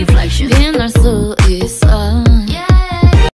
reflection. In our soul